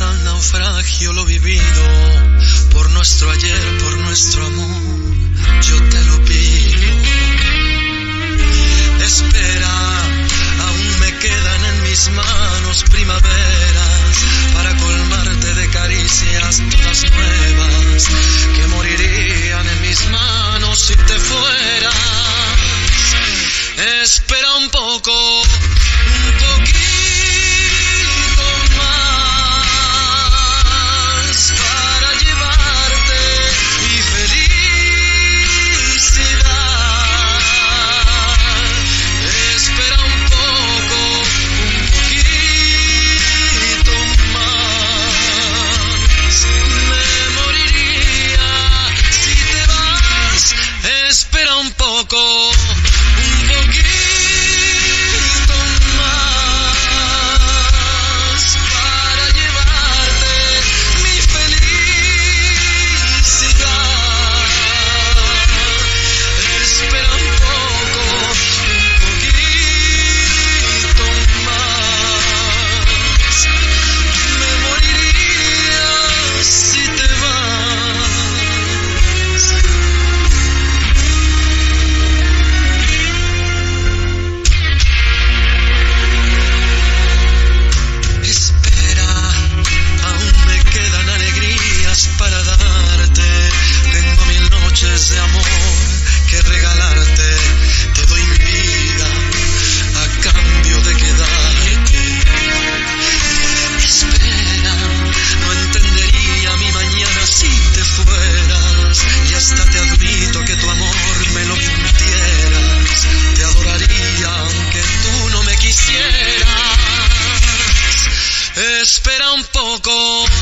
al naufragio lo vivido, por nuestro ayer, por nuestro amor, yo te lo pido. Espera, aún me quedan en mis manos primaveras para colmarte de caricias todas nuevas que morirían en mis manos si te fueras. Espera un poco. espera un poco.